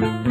Bye.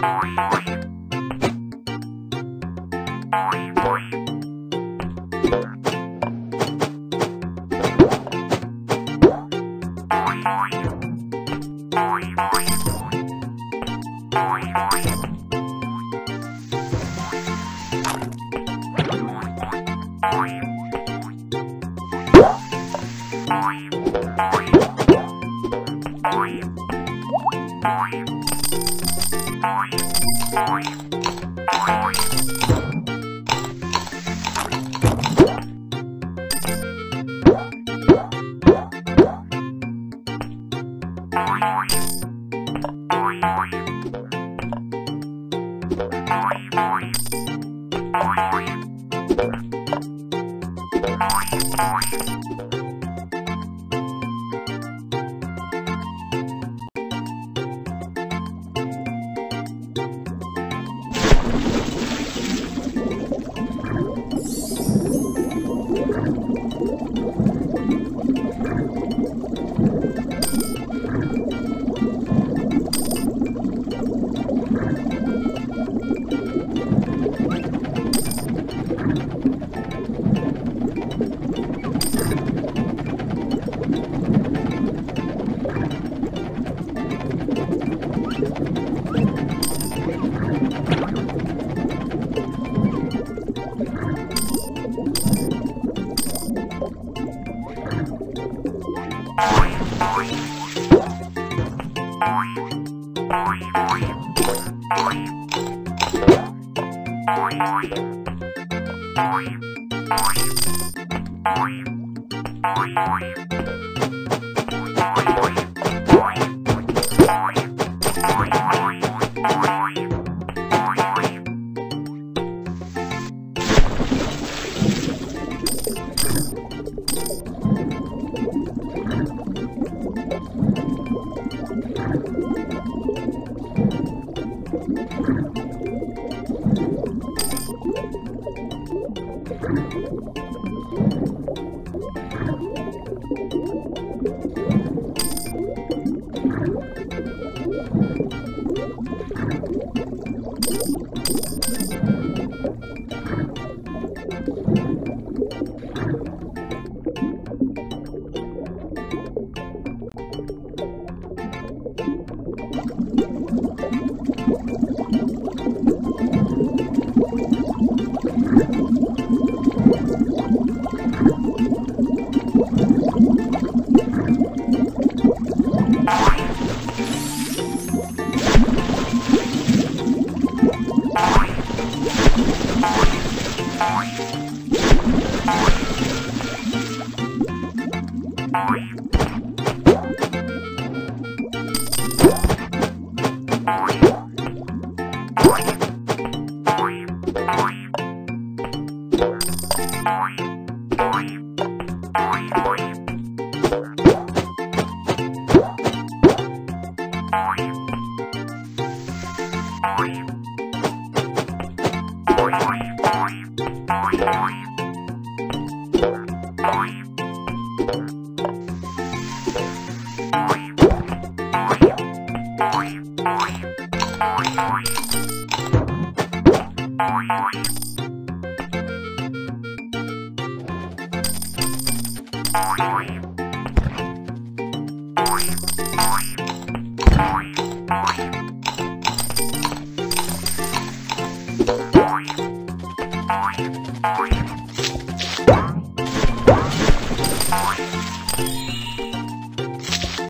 Bye. Bye. Bye. Oink.